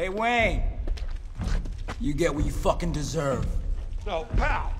Hey, Wayne. You get what you fucking deserve. No, pal!